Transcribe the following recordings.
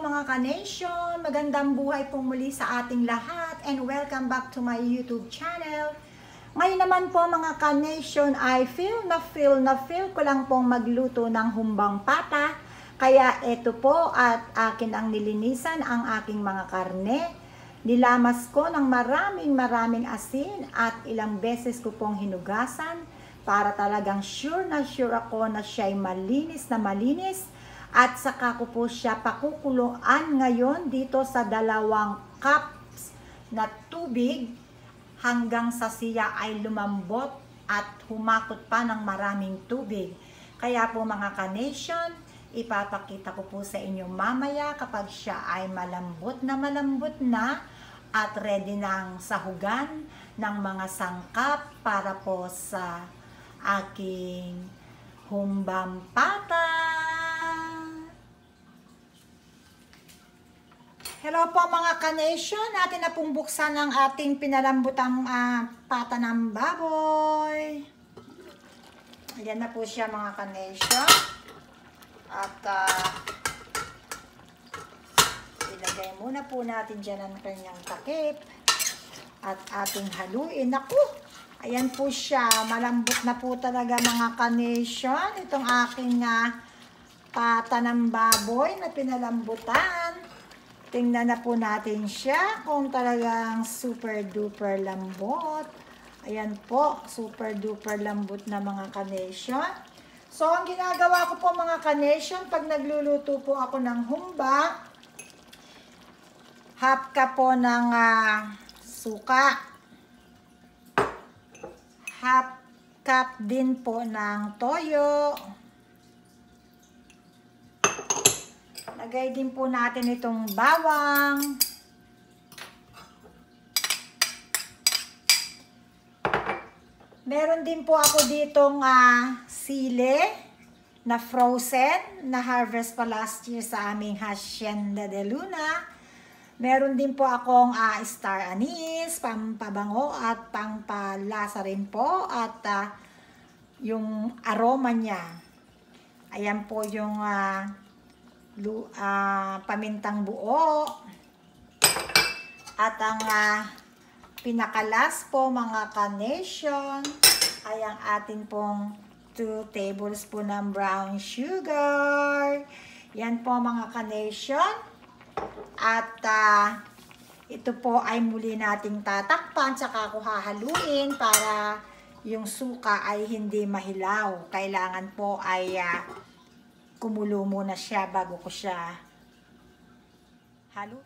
mga ka-nation! Magandang buhay po muli sa ating lahat and welcome back to my YouTube channel. Ngayon naman po mga ka-nation ay feel na feel na feel ko lang pong magluto ng humbang pata. Kaya ito po at akin ang nilinisan ang aking mga karne. Nilamas ko ng maraming maraming asin at ilang beses ko pong hinugasan para talagang sure na sure ako na siya'y malinis na malinis at saka ko po siya pakukuluan ngayon dito sa dalawang cups na tubig hanggang sa siya ay lumambot at humakot pa ng maraming tubig. Kaya po mga ka-nation, ipapakita ko po sa inyo mamaya kapag siya ay malambot na malambot na at ready ng sahugan ng mga sangkap para po sa aking humbampata. Hello po mga ka-nation. Natin na pong buksan ang ating pinalambutang uh, pata ng baboy. Ayan na po siya mga ka-nation. At uh, ilagay muna po natin dyan ang kanyang takip. At ating haluin. Naku! Ayan po siya. Malambot na po talaga mga ka-nation. Itong aking uh, pata ng baboy na pinalambutan. Tingnan na po natin siya kung talagang super duper lambot. Ayan po, super duper lambot na mga carnation. So, ang ginagawa ko po mga carnation, pag nagluluto po ako ng humba, half cup po ng uh, suka. Half cup din po ng toyo. Lagay din po natin itong bawang. Meron din po ako ditong uh, sile na frozen na harvest pa last year sa aming Hacienda de Luna. Meron din po akong uh, star anise, pampabango at pangpalasa rin po at uh, yung aroma niya. Ayan po yung uh, uh, pamintang buo. At ang uh, pinakalas po mga carnation ay ang atin pong 2 tablespoon ng brown sugar. Yan po mga carnation. At uh, ito po ay muli nating tatakpan tsaka ako hahaluin para yung suka ay hindi mahilaw. Kailangan po ay uh, kumulo muna siya bago ko siya halo.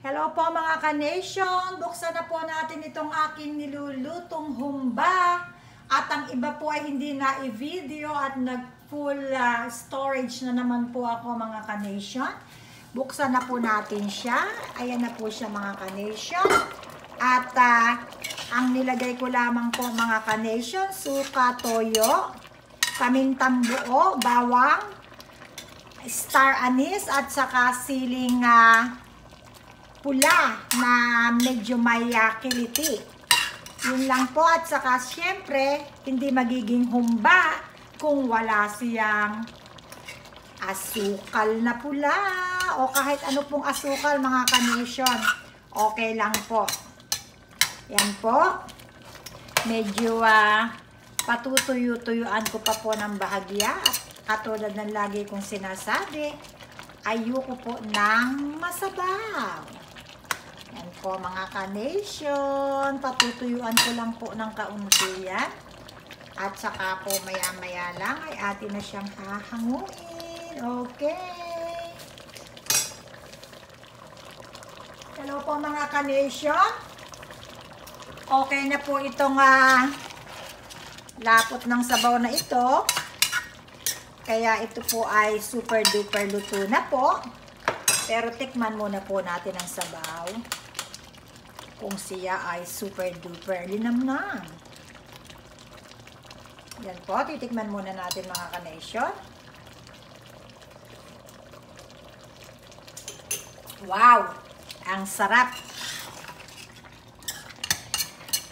Hello po mga ka-nation! Buksan na po natin itong aking nilulutong humba. At ang iba po ay hindi na i-video at nag-full uh, storage na naman po ako mga ka-nation. Buksan na po natin siya. Ayan na po siya mga ka-nation. At uh, ang nilagay ko lamang po mga ka-nation, suka toyo, pamintang buo, bawang, star anise at saka siling uh, pula na medyo may uh, kiliti. Yun lang po at saka syempre hindi magiging humba kung wala siyang asukal na pula o kahit ano pong asukal mga kanation. Okay lang po. Yan po. Medyo uh, patutuyo-tuyuan ko pa po ng bahagya at Katulad ng lagi kong sinasabi, ayoko po ng masabaw. Yan po mga ka-nation. Patutuyuan ko lang po ng kaunti yan. At saka po maya-maya lang ay atin na siyang hahanguin. Okay. Hello po mga ka-nation. Okay na po itong uh, lapot ng sabaw na ito. Kaya ito po ay super duper luto na po. Pero tikman muna po natin ang sabaw. Kung siya ay super duper linamnam. Yan po, titikman muna natin mga kanation. Wow! Ang sarap!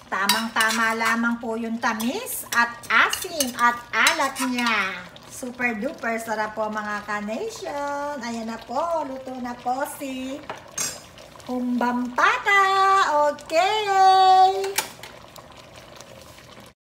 Tamang-tama lamang po yung tamis at asin at alat niya. Super duper sarap po mga ka-nation. Ayan na po, luto na po si Humbampata. Okay.